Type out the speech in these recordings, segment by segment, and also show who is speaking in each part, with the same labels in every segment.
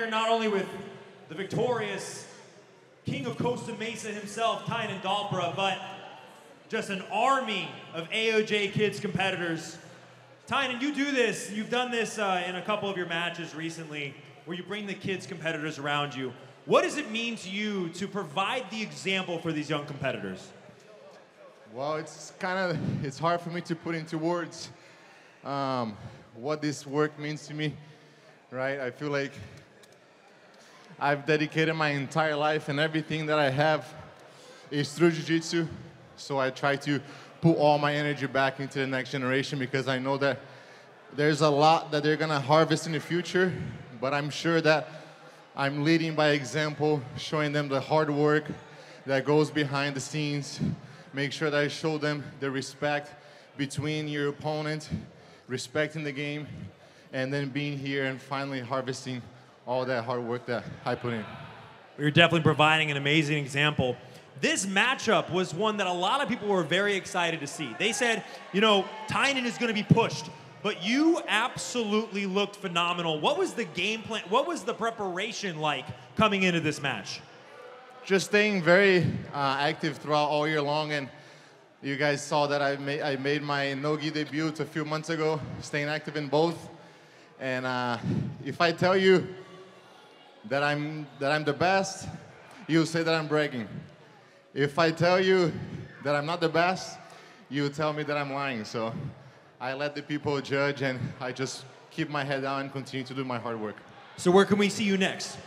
Speaker 1: Not only with the victorious king of Costa Mesa himself, Tainan Dalpra, but just an army of AOJ Kids competitors. Tainan, you do this, you've done this uh, in a couple of your matches recently, where you bring the kids competitors around you. What does it mean to you to provide the example for these young competitors?
Speaker 2: Well, it's kind of, it's hard for me to put into words um, what this work means to me, right? I feel like I've dedicated my entire life and everything that I have is through Jiu-Jitsu. So I try to put all my energy back into the next generation because I know that there's a lot that they're gonna harvest in the future, but I'm sure that I'm leading by example, showing them the hard work that goes behind the scenes, make sure that I show them the respect between your opponent, respecting the game, and then being here and finally harvesting all that hard work that I put in.
Speaker 1: You're definitely providing an amazing example. This matchup was one that a lot of people were very excited to see. They said, you know, Tainan is going to be pushed, but you absolutely looked phenomenal. What was the game plan? What was the preparation like coming into this match?
Speaker 2: Just staying very uh, active throughout all year long, and you guys saw that I made, I made my Nogi debut a few months ago, staying active in both. And uh, if I tell you that I'm, that I'm the best, you'll say that I'm bragging. If I tell you that I'm not the best, you tell me that I'm lying. So I let the people judge and I just keep my head down and continue to do my hard work.
Speaker 1: So where can we see you next?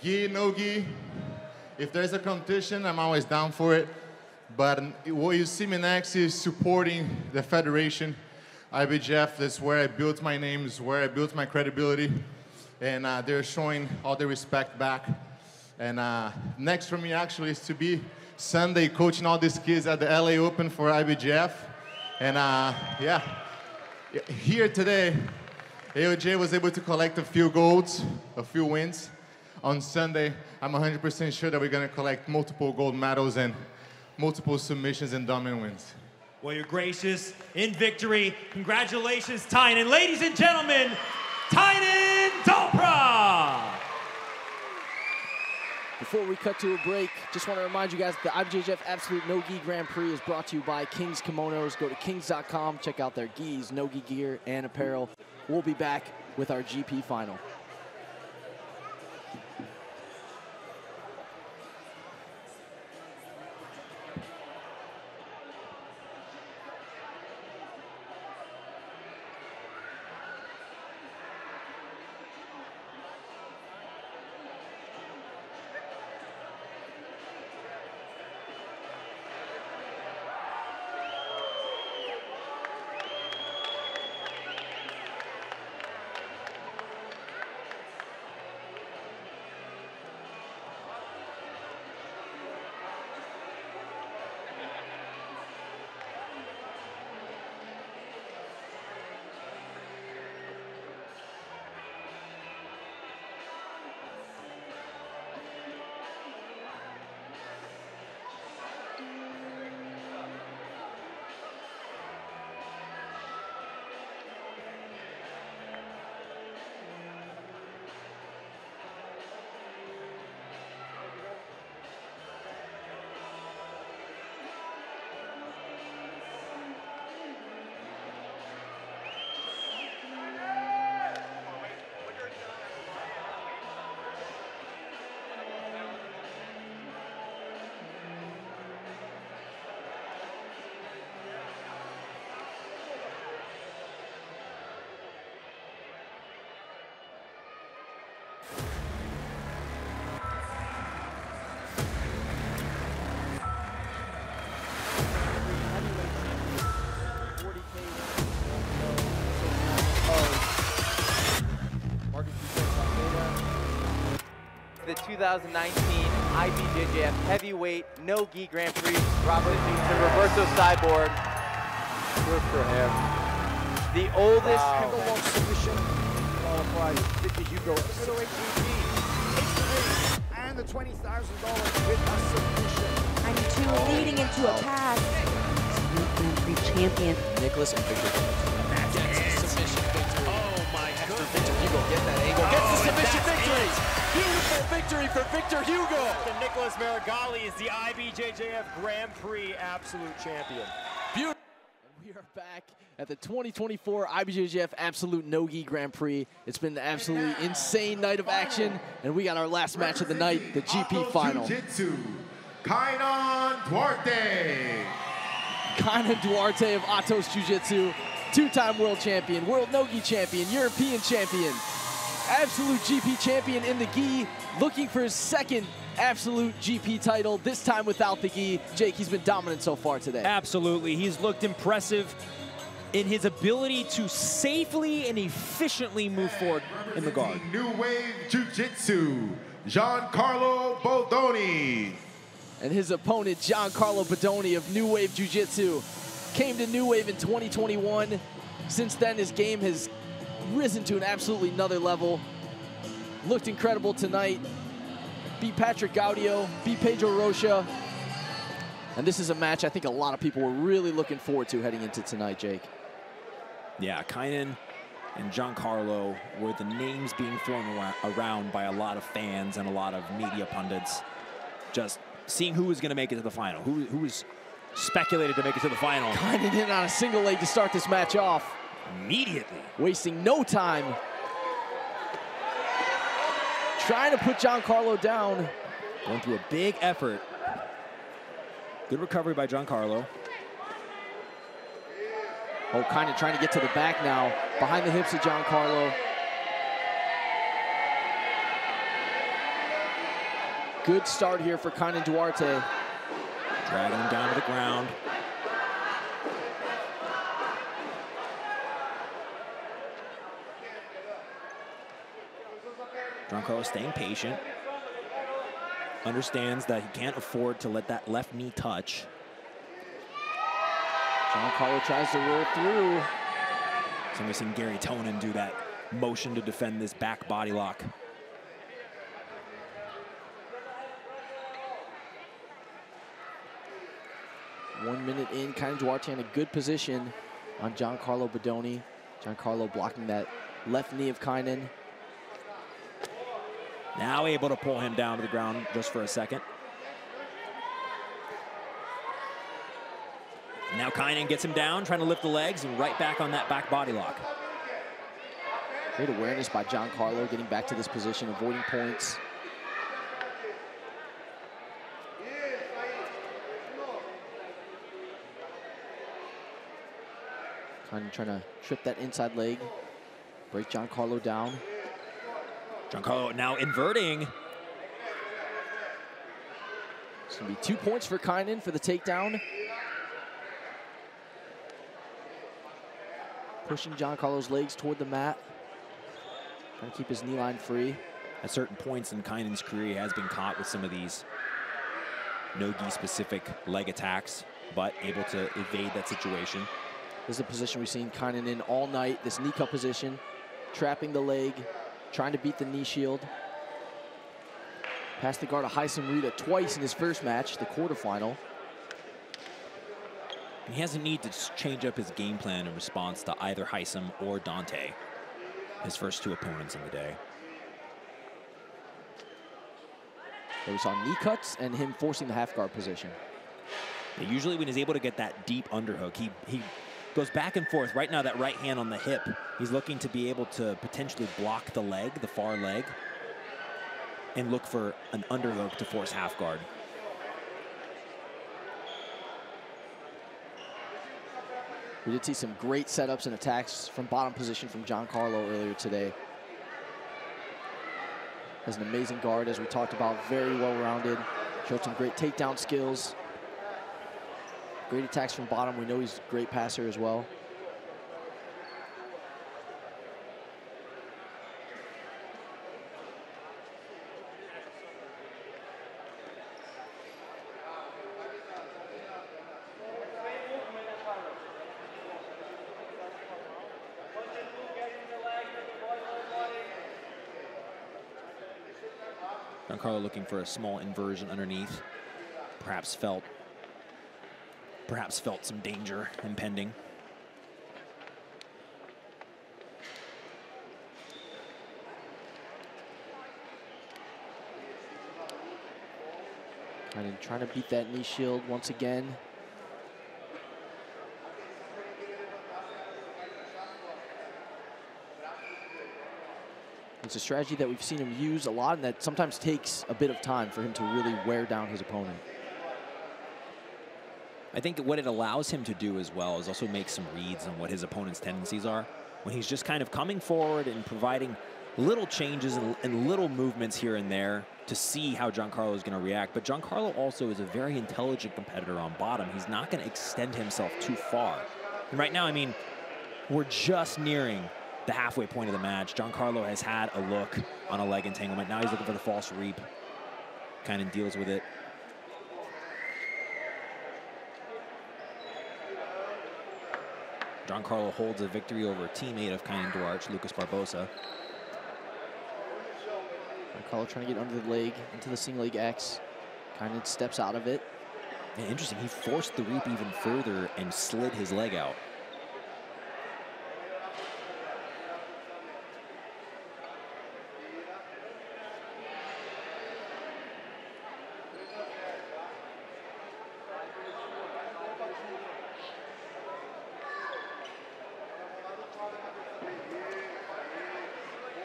Speaker 2: Gi, no gi. If there's a competition, I'm always down for it. But what you see me next is supporting the federation. IBJJF, that's where I built my name, is where I built my credibility and uh, they're showing all the respect back. And uh, next for me actually is to be Sunday coaching all these kids at the LA Open for IBJJF. And uh, yeah, here today, AOJ was able to collect a few golds, a few wins. On Sunday, I'm 100% sure that we're gonna collect multiple gold medals and multiple submissions and dominant wins.
Speaker 1: Well, you're gracious in victory. Congratulations, Tainan. Ladies and gentlemen,
Speaker 3: Before we cut to a break, just want to remind you guys that the IBJJF Absolute No-Gi Grand Prix is brought to you by Kingz Kimonos. Go to kingz.com, check out their gis, no-gi gear, and apparel. We'll be back with our GP final.
Speaker 4: 2019 IBJJF Heavyweight No Gi Grand Prix. Robert to Roberto Cyborg.
Speaker 5: Good for him.
Speaker 4: The oldest
Speaker 5: Wow.
Speaker 4: triple one
Speaker 5: submission qualifies uh, Vicky Hugo.
Speaker 6: Middleweight GP takes the win and the $20,000 with a submission.
Speaker 7: And two leading into a pass. Grand Prix champion.
Speaker 3: Nicholas and Victor. Hugo get that angle. Gets the submission victory. Beautiful victory for Victor Hugo.
Speaker 8: And Nicholas Meregali is the IBJJF Grand Prix Absolute Champion.
Speaker 3: Beautiful. We are back at the 2024 IBJJF Absolute No-Gi Grand Prix. It's been an absolutely insane night of action, and we got our last match of the night, the GP final.
Speaker 9: Jiu-Jitsu, Kaynan Duarte.
Speaker 3: Kaynan Duarte of Atos Jiu-Jitsu, two-time world champion, world no-gi champion, European champion, absolute GP champion in the gi, looking for his second absolute GP title, this time without the gi. Jake, he's been dominant so far today.
Speaker 10: Absolutely. He's looked impressive in his ability to safely and efficiently move forward in the guard.
Speaker 9: New Wave Jiu-Jitsu, Giancarlo Bodoni.
Speaker 3: And his opponent, Giancarlo Bodoni of New Wave Jiu-Jitsu, came to New Wave in 2021. Since then, his game has risen to an absolutely another level. Looked incredible tonight. Beat Patrick Gaudio, beat Pedro Rocha. And this is a match I think a lot of people were really looking forward to heading into tonight, Jake.
Speaker 10: Yeah, Kaynan and Giancarlo were the names being thrown around by a lot of fans and a lot of media pundits. Just seeing who was going to make it to the final, who, who was speculated to make it to the final.
Speaker 3: Kaynan in on a single leg to start this match off.
Speaker 10: Immediately.
Speaker 3: Wasting no time. Trying to put Giancarlo down.
Speaker 10: Going through a big effort. Good recovery by Giancarlo.
Speaker 3: Oh, kind of trying to get to the back now. Behind the hips of Giancarlo. Good start here for Kaynan Duarte.
Speaker 10: Dragging him down to the ground. Giancarlo staying patient. Understands that he can't afford to let that left knee touch.
Speaker 3: Giancarlo tries to roll through.
Speaker 10: So we've seen Gary Tonon do that motion to defend this back body lock.
Speaker 3: One minute in, Kaynan Duarte in a good position on Giancarlo Bodoni. Giancarlo blocking that left knee of Kaynan.
Speaker 10: Now able to pull him down to the ground just for a second. Now Kaynan gets him down, trying to lift the legs, and right back on that back body lock.
Speaker 3: Great awareness by Giancarlo getting back to this position, avoiding points. Kind of trying to trip that inside leg, break Giancarlo down.
Speaker 10: Giancarlo now inverting.
Speaker 3: It's gonna be two points for Kaynan for the takedown. Pushing Giancarlo's legs toward the mat. Trying to keep his knee line free.
Speaker 10: At certain points in Kaynan's career, he has been caught with some of these no-gi specific leg attacks, but able to evade that situation.
Speaker 3: This is a position we've seen Kaynan in all night, this knee cup position, trapping the leg, trying to beat the knee shield. Passed the guard to Haisam Rida twice in his first match, the quarterfinal.
Speaker 10: He has a need to change up his game plan in response to either Haisam or Dante, his first two opponents in the day.
Speaker 3: There we saw knee cuts and him forcing the half guard position.
Speaker 10: Yeah, usually when he's able to get that deep underhook, he, he goes back and forth. Right now, that right hand on the hip, he's looking to be able to potentially block the leg, the far leg, and look for an underhook to force half guard.
Speaker 3: We did see some great setups and attacks from bottom position from Giancarlo earlier today. Has an amazing guard, as we talked about, very well-rounded. Showed some great takedown skills. Great attacks from bottom. We know he's a great passer as well.
Speaker 10: Giancarlo looking for a small inversion underneath. Perhaps felt, perhaps felt some danger impending.
Speaker 3: Trying to, trying to beat that knee shield once again. It's a strategy that we've seen him use a lot and that sometimes takes a bit of time for him to really wear down his opponent.
Speaker 10: I think what it allows him to do as well is also make some reads on what his opponent's tendencies are. When he's just kind of coming forward and providing little changes and, little movements here and there to see how Giancarlo is going to react. But Giancarlo also is a very intelligent competitor on bottom. He's not going to extend himself too far. And right now, I mean, we're just nearing the halfway point of the match. Giancarlo has had a look on a leg entanglement. Now he's looking for the false reap. Kaynan deals with it. Giancarlo holds a victory over a teammate of Kaynan Duarte, Lucas Barbosa.
Speaker 3: Giancarlo trying to get under the leg into the single leg X. Kaynan steps out of it.
Speaker 10: Interesting. He forced the reap even further and slid his leg out.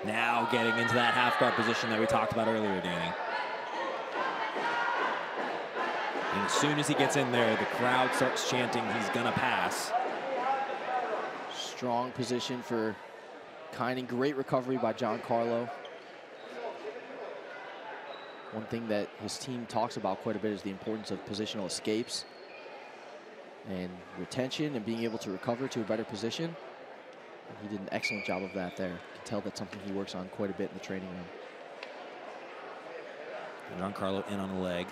Speaker 10: Now getting into that half guard position that we talked about earlier, Danny. And as soon as he gets in there, the crowd starts chanting he's gonna pass.
Speaker 3: Strong position for Kaynan. Great recovery by Giancarlo. One thing that his team talks about quite a bit is the importance of positional escapes and retention and being able to recover to a better position. He did an excellent job of that there. You can tell that's something he works on quite a bit in the training room.
Speaker 10: Giancarlo in on the leg.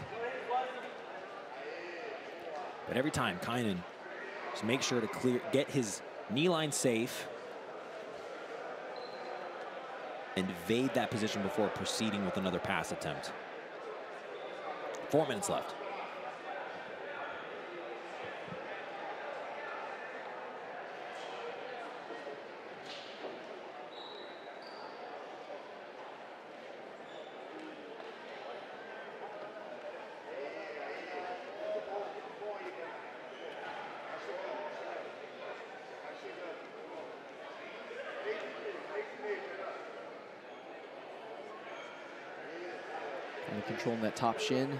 Speaker 10: But every time, Kaynan just make sure to clear, get his knee line safe and evade that position before proceeding with another pass attempt. Four minutes left.
Speaker 3: Controlling that top shin.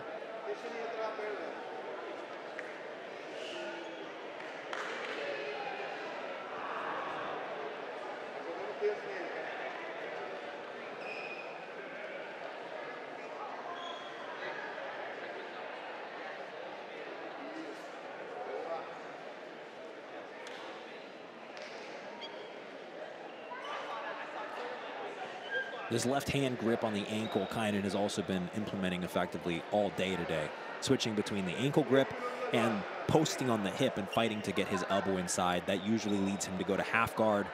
Speaker 10: This left hand grip on the ankle, Kaynan has also been implementing effectively all day today. Switching between the ankle grip and posting on the hip and fighting to get his elbow inside. That usually leads him to go to half guard.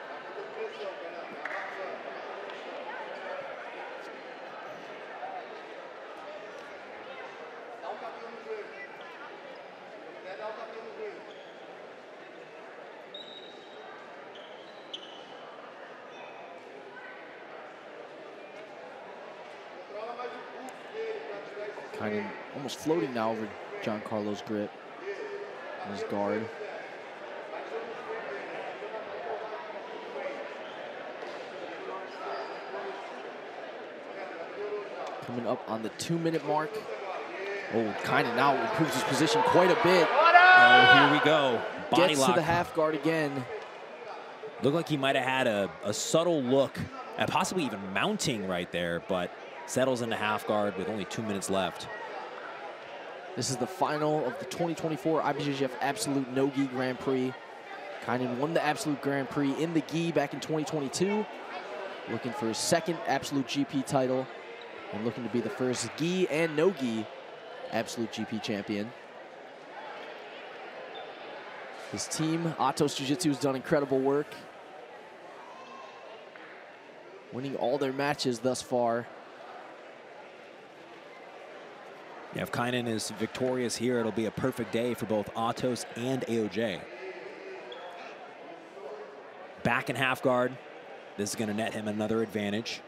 Speaker 3: Kind of almost floating now over Giancarlo's grip. and His guard. Coming up on the two minute mark. Oh, Kaynan now improves his position quite a bit.
Speaker 10: Oh, here we go. Body
Speaker 3: Gets
Speaker 10: lock.
Speaker 3: to the half guard again.
Speaker 10: Looked like he might have had a, a subtle look at possibly even mounting right there, but settles into half guard with only two minutes left.
Speaker 3: This is the final of the 2024 IBJJF Absolute No Gi Grand Prix. Kaynan won the Absolute Grand Prix in the gi back in 2022. Looking for his second Absolute GP title and looking to be the first gi and no gi Absolute GP champion. His team, Atos Jiu-Jitsu, has done incredible work. Winning all their matches thus far.
Speaker 10: Yeah, if Kaynan is victorious here, it'll be a perfect day for both Atos and AOJ. Back in half guard. This is going to net him another advantage.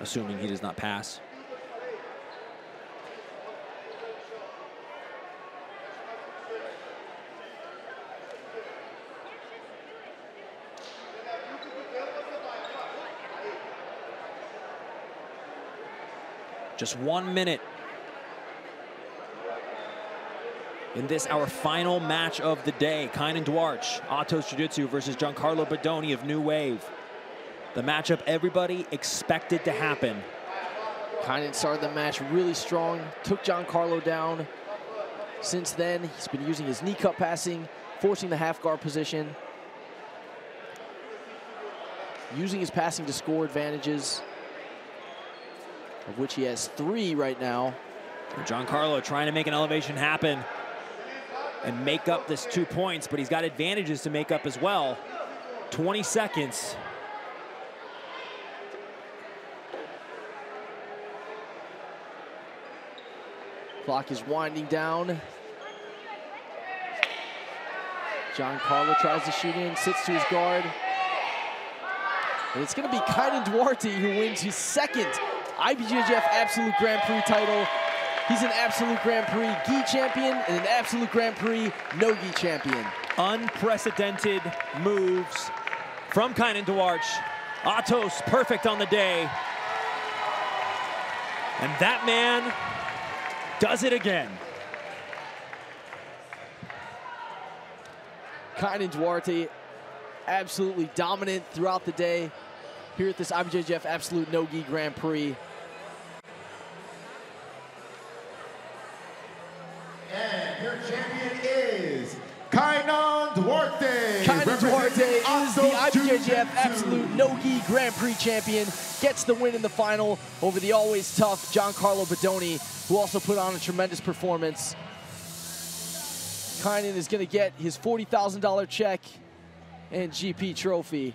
Speaker 10: Assuming he does not pass. Just one minute in this, our final match of the day. Kaynan Duarte, Atos Jiu-Jitsu versus Giancarlo Bodoni of New Wave. The matchup everybody expected to happen.
Speaker 3: Kaynan started the match really strong, took Giancarlo down. Since then, he's been using his knee cut passing, forcing the half guard position, using his passing to score advantages, of which he has three right now.
Speaker 10: Giancarlo trying to make an elevation happen and make up this two points, but he's got advantages to make up as well. 20 seconds.
Speaker 3: Clock is winding down. Giancarlo tries to shoot in, sits to his guard. And it's gonna be Kaynan Duarte who wins his second IBJJF Absolute Grand Prix title. He's an Absolute Grand Prix gi champion and an Absolute Grand Prix no gi champion.
Speaker 10: Unprecedented moves from Kaynan Duarte. Atos perfect on the day. And that man does it again.
Speaker 3: Kaynan Duarte absolutely dominant throughout the day here at this IBJJF Absolute No Gi Grand Prix.
Speaker 9: And your champion is Kaynan Duarte.
Speaker 3: Kaynan Duarte is the IBJJF Absolute No Gi Grand Prix champion. Gets the win in the final over the always tough Giancarlo Bodoni, who also put on a tremendous performance. Kaynan is going to get his $40,000 check and GP trophy.